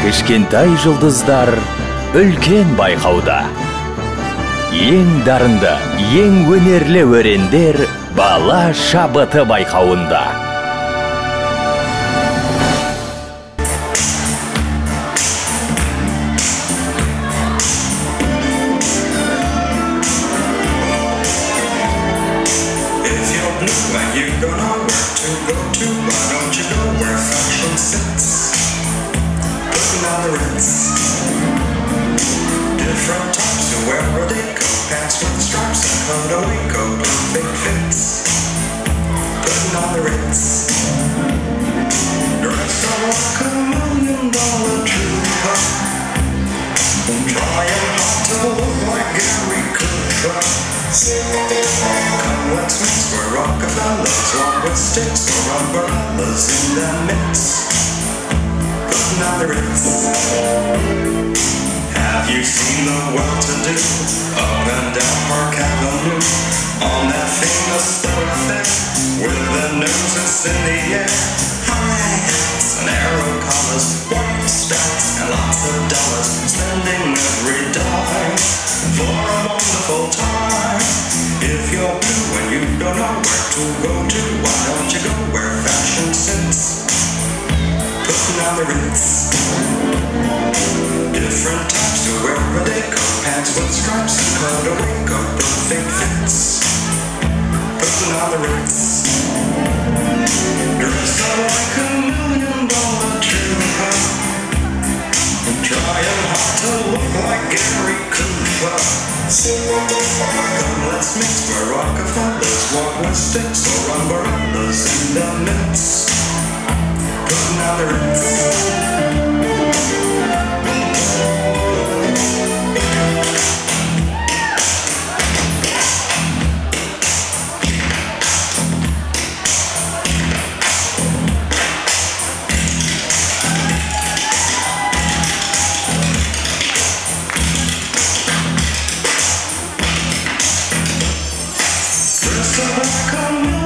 кішкентай жұлдыздар үлкен байқауда. Ең дарынды ең өнерлі өрендер бала шабыты байқауында. Go to, like Gary Cooper. Come, let's mix where Rockefellers walk with sticks or umbrellas in their midst. Putting on the ritz. Have you seen the well-to-do up and down Park Avenue on that famous thoroughfare with their noses in the air? You don't know where to go to, why don't you go where fashion sits? Putting on the ritz. Different types to wear a deco pants with stripes and cutaway coat, perfect fits. Putting on the ritz. Dressed up like a million dollar trooper. Trying hard to look like Gary let's mix where Rockefellers walk with sticks or umbrellas So I come